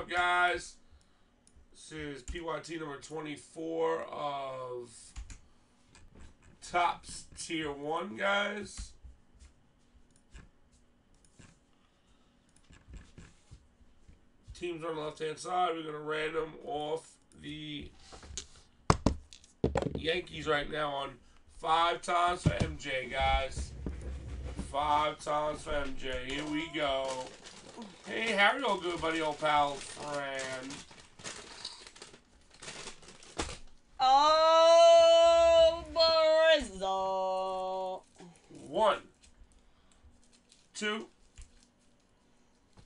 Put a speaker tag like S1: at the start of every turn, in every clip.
S1: up, guys? This is PYT number 24 of Topps Tier 1, guys. Teams on the left-hand side. We're going to random off the Yankees right now on five times for MJ, guys. Five times for MJ. Here we go. Hey, how Harry, all good, buddy, old pal, friend.
S2: Oh, Barizzo.
S1: One, two.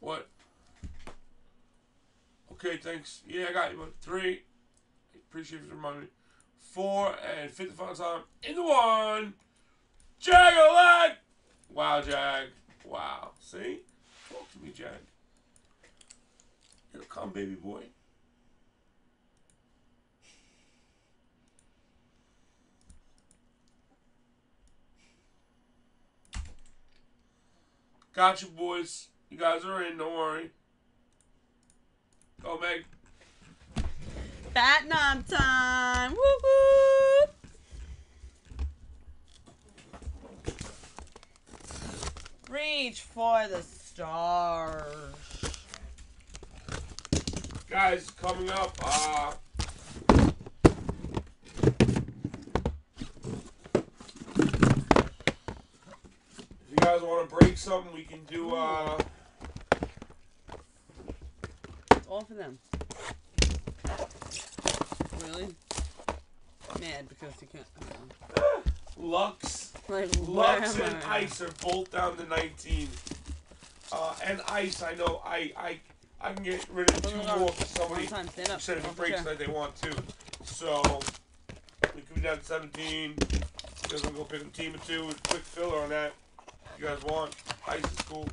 S1: What? Okay, thanks. Yeah, I got you, bud. Three. Appreciate you reminding me. Four and fifth and final time in the one. Jag a leg. Wow, Jag. Wow. See? Talk to me, Jag. It'll come, baby boy. Got you, boys. You guys are in. Don't worry. Go, Meg.
S2: Bat nom time. Woohoo! Reach for the stars.
S1: Guys, coming up, uh, if you guys want to break something, we can do, uh,
S2: All for them. Really? Mad because you can't.
S1: Lux.
S2: Like,
S1: Lux and
S2: I?
S1: Ice are both down to 19. Uh, and Ice, I know, I, I, I can get rid of two more for somebody
S2: time, stand up. Off
S1: it
S2: the
S1: breaks
S2: chair.
S1: they want to. So, we could be down to 17. You guys want to go pick a team or two quick filler on that. If you guys want. Ice is cool.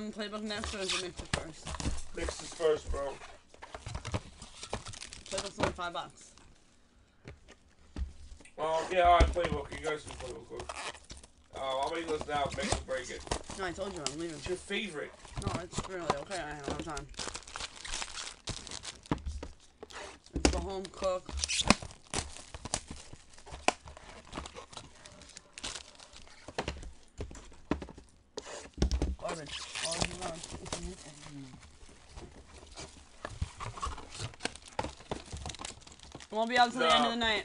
S2: Um, playbook next or is it mixed first?
S1: Mix is first, bro.
S2: Playbook's only five bucks.
S1: Um, yeah, alright, playbook. You guys can playbook. Uh, I'll make this now. Make or break it.
S2: No, I told you I'm leaving.
S1: What's your favorite?
S2: No, it's really okay. I have no time. It's the home cook. Garbage. All of you gone. We'll be out till the end of the night.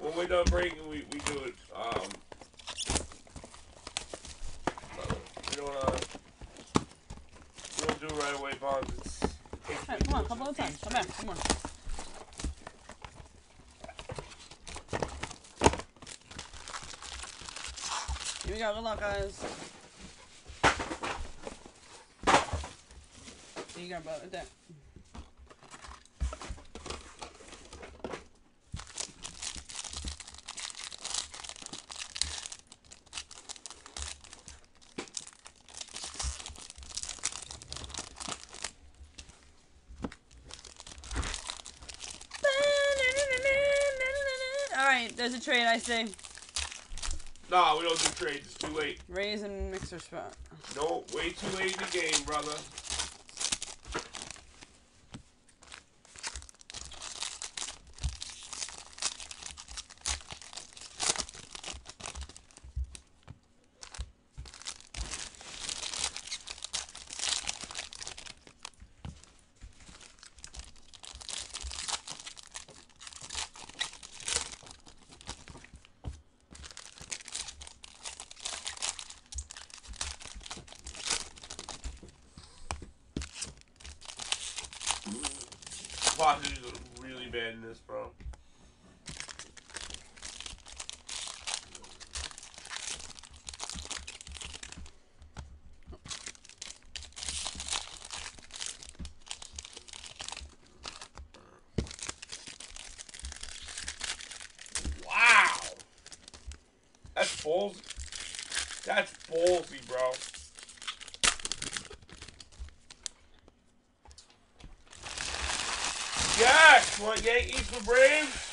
S1: When we're done breaking, we, we do it. Um, we don't uh, we don't do it right away. It's,
S2: Alright, come on,
S1: to
S2: couple of times. Come back, come on. Here we go, good luck, guys. There you go, bro, right there. Alright, there's a trade, I say.
S1: Nah, we don't do trades. It's too late.
S2: Raise and mixer spot.
S1: No, way too late in the game, brother. sausages are really bad in this, bro. Wow! That's ballsy. That's ballsy, bro. Jack, want Yankees for Braves?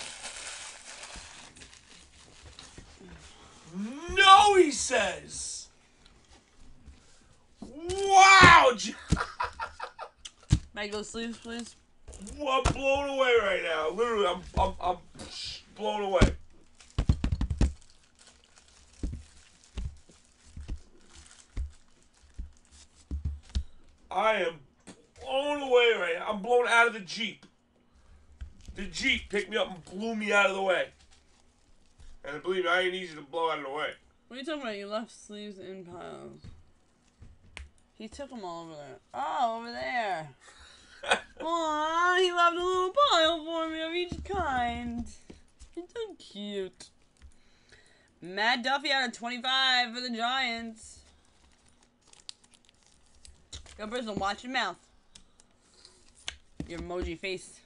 S1: No, he says. Wow, Jack.
S2: Mango sleeves, please.
S1: I'm blown away right now. Literally, I'm, I'm, I'm blown away. I am blown away right now. I'm blown out of the Jeep. The Jeep picked me up and blew me out of the way. And believe me, I ain't easy to blow out of the way.
S2: What are you talking about? You left sleeves in piles. He took them all over there. Oh, over there. Aww, he left a little pile for me of each kind. It's so cute. Matt Duffy out of 25 for the Giants. Go Bristol, watch your mouth. Your emoji face.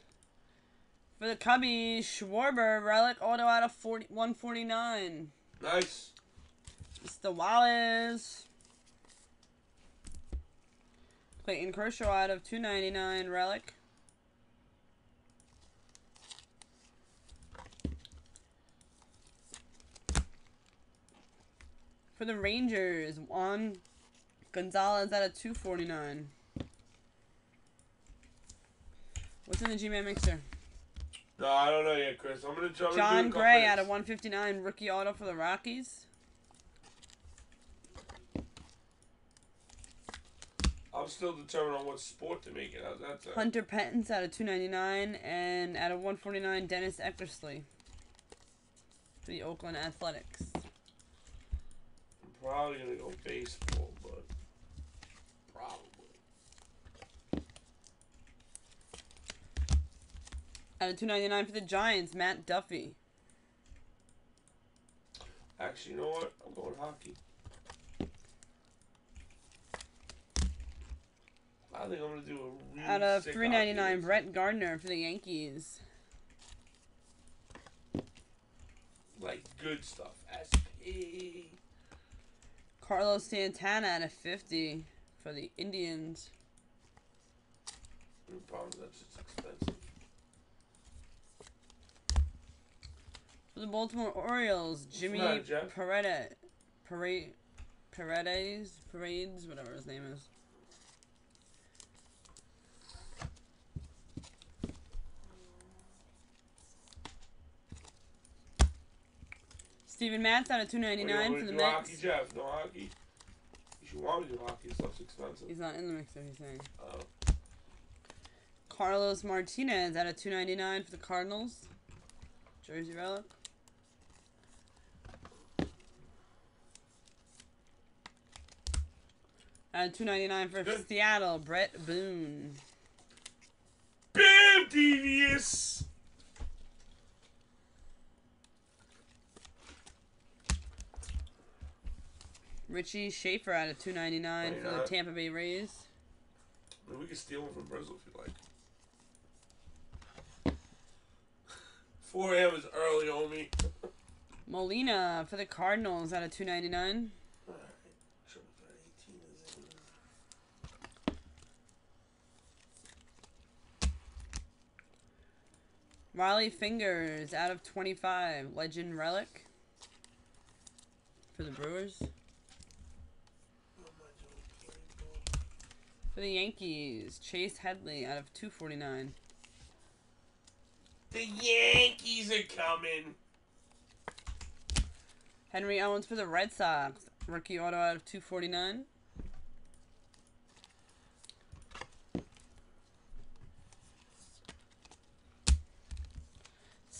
S2: For the Cubbies, Schwarber, relic auto out of 40, 149.
S1: Nice.
S2: Mr. Wallace. Clayton Kershaw out of 299 relic. For the Rangers, Juan Gonzalez out of 249. What's in the G-Man mixer?
S1: No, I don't know yet, Chris. I'm gonna try.
S2: Jon Gray out of 159 rookie auto for the Rockies.
S1: I'm still determined on what sport to make it. How's that sound?
S2: Hunter Pentance out of 299 and out of 149 Dennis Eckersley for the Oakland Athletics.
S1: I'm probably gonna go baseball, but probably.
S2: Out of 299 for the Giants, Matt Duffy.
S1: Actually, you know what? I'm going hockey. I think I'm gonna do a really
S2: Out of
S1: sick
S2: 399 Brett Gardner for the Yankees.
S1: like good stuff. SP.
S2: Carlos Santana out of 50 for the Indians.
S1: The problem that's just expensive.
S2: For the Baltimore Orioles, Jimmy? Paredes. Parade, Paredes? Parades? Whatever his name is. Steven Matz out of
S1: you
S2: 299
S1: want
S2: for the
S1: do hockey,
S2: Mets.
S1: Jeff? No hockey. You should want to do hockey. Stuff's expensive.
S2: He's not in the mixer, he's saying.
S1: Uh,
S2: Carlos Martinez out of 299 for the Cardinals. Jersey relic. Uh, out 299 for
S1: Good.
S2: Seattle, Bret Boone.
S1: Bam, devious.
S2: Richie Shaffer out of 299 for the
S1: uh,
S2: Tampa Bay Rays.
S1: We can steal one from Brazil if you like. 4 a.m. is early, homie.
S2: Molina for the Cardinals out of 299.
S1: Alright. Show me that 18 is in.
S2: Rollie Fingers out of 25. Legend relic for the Brewers. For the Yankees, Chase Headley out of 249.
S1: The Yankees are coming.
S2: Henry Owens for the Red Sox, rookie auto out of 249.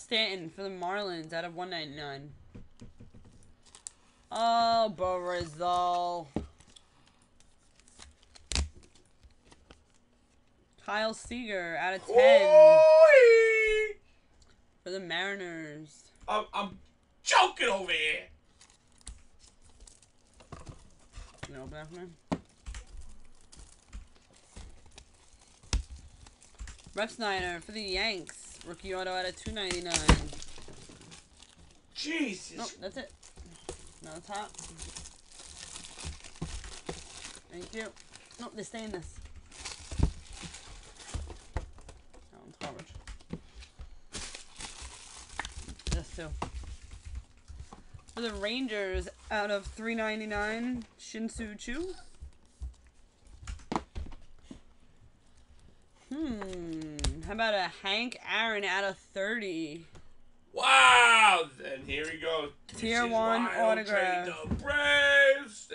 S2: Stanton for the Marlins out of 199. Oh, Barizal. Kyle Seager out of 10
S1: Hoi!
S2: for the Mariners.
S1: I'm, I'm joking over here.
S2: You open that for me? Refsnyder for the Yanks. Rookie auto out of 299.
S1: Jesus.
S2: Nope, that's it. No top. Thank you. Nope, they stay in this. That one's garbage. This too. For the Rangers, out of 399, Shin-Soo Choo. Hmm. How about a Hank Aaron out of 30?
S1: Wow! And here we go.
S2: Tier
S1: This
S2: one autograph.
S1: The Braves.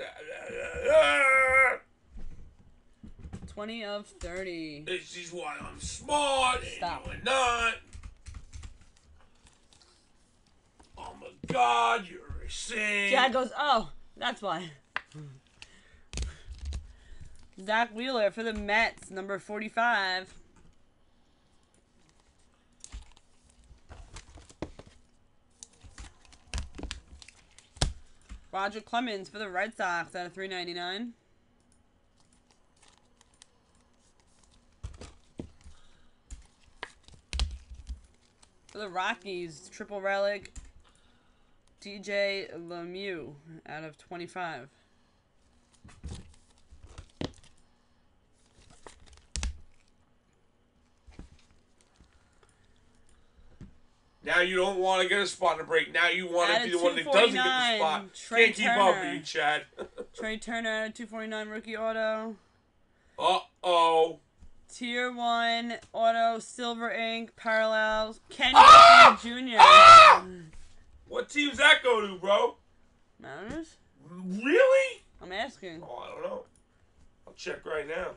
S2: 20 of 30.
S1: This is why I'm smart
S2: Stop.
S1: and you're not. Oh my God, you're a saint.
S2: Dad goes, oh, that's why. Zack Wheeler for the Mets, number 45. Roger Clemens for the Red Sox out of 399. For the Rockies, triple relic, DJ LeMahieu out of 25.
S1: Now you don't want to get a spot to break. Now you want to be the one that doesn't get the
S2: 249,
S1: spot.
S2: Trea
S1: Can't keep up
S2: Turner.
S1: with you, Chad.
S2: Trea Turner out of 249 rookie auto.
S1: uh oh.
S2: Tier 1 auto silver ink parallels. Kenny
S1: Ah!
S2: Jr.
S1: Ah! What team's that go to, bro?
S2: Mariners?
S1: Really?
S2: I'm asking.
S1: Oh, I don't know. I'll check right now.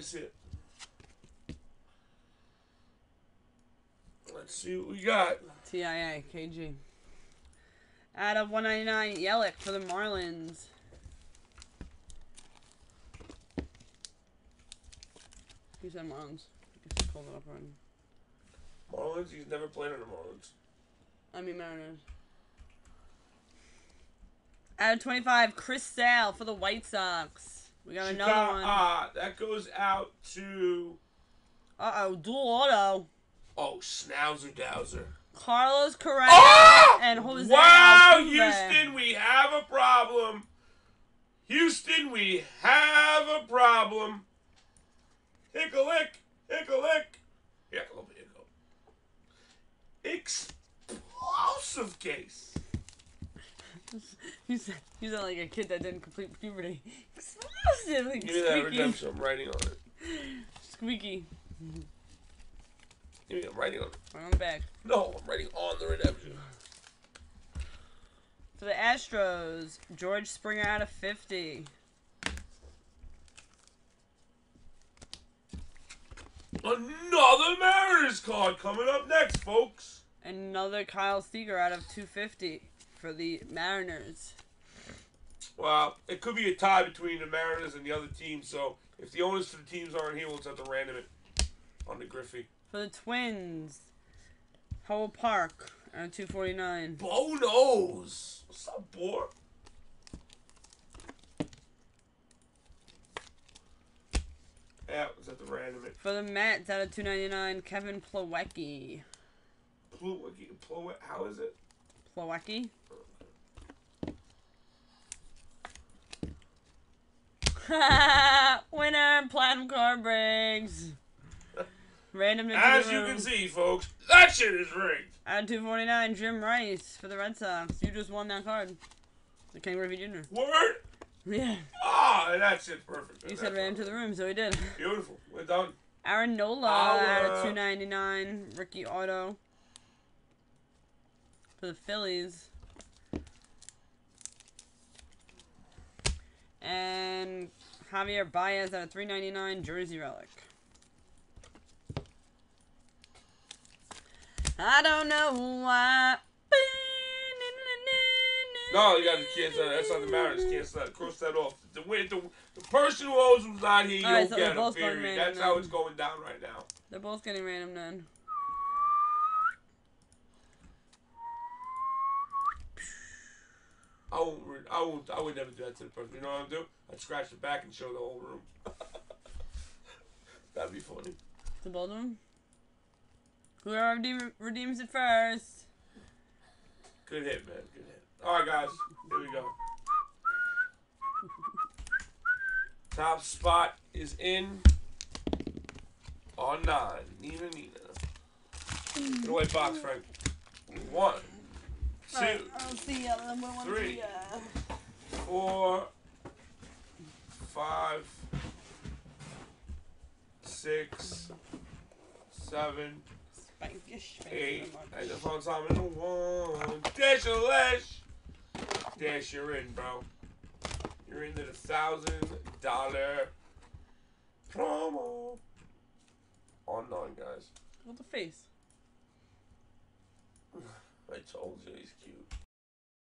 S1: See it. Let's see what we got.
S2: TIA, KG. Out of 199, Yelich for the Marlins. He said Marlins. I he pulled it up already.
S1: Marlins, he's never played on the Marlins.
S2: I mean Mariners. Out of 25, Chris Sale for the White Sox. We got another
S1: Chicago-
S2: one.
S1: Ah, that goes out to
S2: Uh-oh, dual auto.
S1: oh Schnauzer Dowser.
S2: Carlos Correa
S1: Oh!
S2: and Jose
S1: wow,
S2: Altuve.
S1: Houston, we have a problem. Houston, we have a problem. Hick a lick, hick a lick. Yeah, a little bit. Explosive case.
S2: You sound, you sound like a kid that didn't complete puberty. Explosive,
S1: Give me that
S2: squeaky.
S1: redemption. I'm writing on it.
S2: Squeaky.
S1: Give me, I'm writing on it.
S2: Right on the back.
S1: No, I'm writing on the redemption.
S2: For the Astros, George Springer out of 50.
S1: Another Mariners card coming up next, folks.
S2: Another Kyle Seager out of 250 for the Mariners.
S1: Well, it could be a tie between the Mariners and the other team. So if the owners for the teams aren't here, we'll just have to random it on the Griffey.
S2: For the Twins, Howell Park uh, out of 249.
S1: Bo knows. What's up, boy? Yeah, let's have to random it.
S2: For the Mets out of 299, Kevin Plawecki.
S1: Plu- Plu- How is it?
S2: Plawecki? Uh, Winner, platinum card breaks. Random
S1: As you
S2: room.
S1: can see, folks, that shit is rigged.
S2: At 249, Jim Rice for the Red Sox. You just won that card. The King Griffey Jr.
S1: Word?
S2: Yeah.
S1: Ah, that's it. Perfect.
S2: He said
S1: That's
S2: ran to the room, so he did.
S1: Beautiful. We're done.
S2: Aaron Nola out of 299, Rookie Auto for the Phillies. And Javier Baez out of 399, Jersey Relic. I don't know why.
S1: No, you got to cancel that. That's not the Mariners. Cancel that. Uh, cross that off. The, way- the, the person who owes who's not here, you
S2: All right,
S1: don't
S2: so
S1: get him, period. That's how it's going down right now.
S2: They're both getting random then.
S1: Oh, won't. re- I won't. I would never do that to the person. You know what I'd do? I'd scratch the back and show the whole room. That'd be funny.
S2: The bottom. Whoever redeem, redeems it first.
S1: Good hit, man. Good hit. All right, guys. Here we go. Top spot is in on nine. Nina, Nina. Get away, box, Frank. One, two,
S2: Alright, I'll see. Then we'll
S1: Three. four, five, six, seven,
S2: Spankish, you
S1: eight. the
S2: much.
S1: phone time in the one. Dash your lash. Dash, you're in, bro. You're into the thousand dollar promo. On nine, guys.
S2: What the face?
S1: I told you he's.